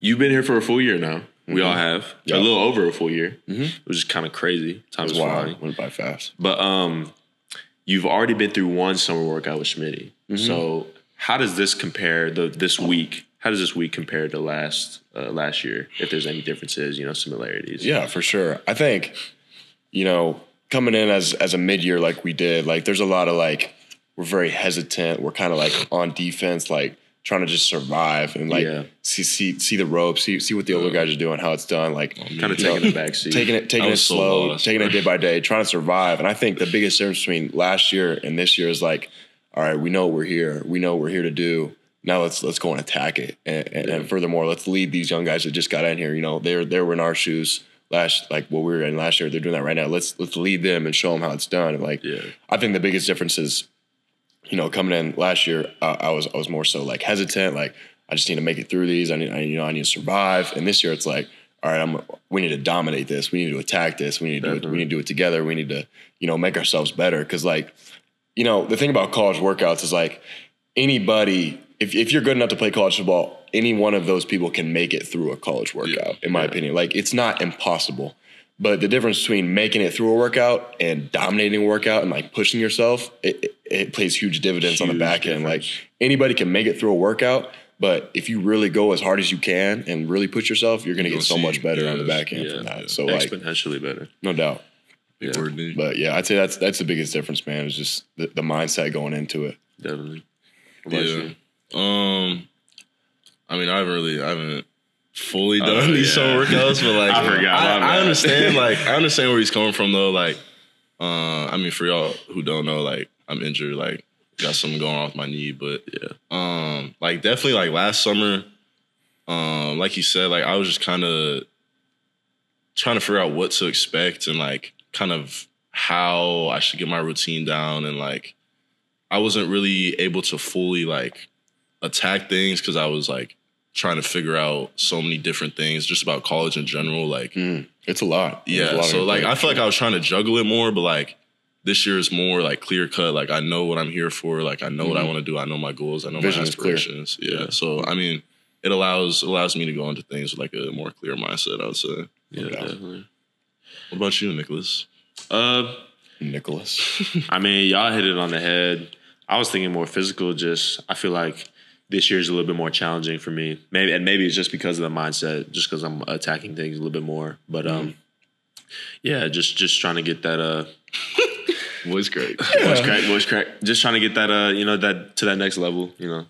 You've been here for a full year now. We all have Yeah. a little over a full year, Mhm. which is kind of crazy. Time is flying. Went by fast. But um, you've already been through one summer workout with Schmitty. Mm-hmm. So how does this compare the this week? How does this week compare to last uh, last year? If there's any differences, you know, similarities. Yeah, for sure. I think, you know, coming in as as a mid year like we did, like there's a lot of like we're very hesitant. We're kind of like on defense, like trying to just survive and like Yeah. see see see the ropes, see see what the older guys are doing, how it's done. Like kind of you know, taking the back seat. taking it taking it was so slow, lost, taking it day by day, trying to survive. And I think the biggest difference between last year and this year is like, all right, we know what we're here. We know what we're here to do. Now let's let's go and attack it. And, and, and furthermore, let's lead these young guys that just got in here. You know, they're they were in our shoes last like what we were in last year. They're doing that right now. Let's let's lead them and show them how it's done. And like, Yeah. I think the biggest difference is, you know, coming in last year, uh, I was I was more so like hesitant, like I just need to make it through these. I need, I, you know, I need to survive. And this year, it's like, all right, I'm we need to dominate this. We need to attack this. We need to do it. We need to do it together. We need to, you know, make ourselves better. Because like, you know, the thing about college workouts is like anybody. If, if you're good enough to play college football, any one of those people can make it through a college workout, in my opinion. Like, it's not impossible. But the difference between making it through a workout and dominating a workout and like pushing yourself, it, it, it plays huge dividends on the Huge back end. Like anybody can make it through a workout, but if you really go as hard as you can and really push yourself, you're gonna You'll get so see. much better on the back end Yeah. from that. So like, exponentially better. no doubt. Yeah. word. But yeah, I'd say that's that's the biggest difference, man. Is just the, the mindset going into it. Definitely. Yeah. you? Um, I mean, I haven't really, I haven't fully Oh, done these yeah. summer workouts, but like, I forgot, I, I understand, like, I understand where he's coming from, though. Like, uh, I mean, for y'all who don't know, like, I'm injured, like, got something going on with my knee, but Yeah. um, like, definitely, like last summer, um, like you said, like, I was just kind of trying to figure out what to expect and like kind of how I should get my routine down and like I wasn't really able to fully like attack things because I was like trying to figure out so many different things just about college in general. Like, Mm, it's a lot. There's a yeah. lot So like, I feel like I was trying to juggle it more, but like this year is more like clear cut. Like I know what I'm here for. Like I know what I want to do. I know my goals. I know Vision my aspirations. Yeah. So I mean, it allows allows me to go into things with like a more clear mindset. I would say. Yeah, definitely. What about you, Nicholas? Uh, Nicholas. I mean, y'all hit it on the head. I was thinking more physical. Just I feel like this year is a little bit more challenging for me. Maybe and maybe it's just because of the mindset, just because I'm attacking things a little bit more. But um, yeah, just just trying to get that uh Voice great. voice crack, voice crack. Just trying to get that uh, you know, that to that next level. You know,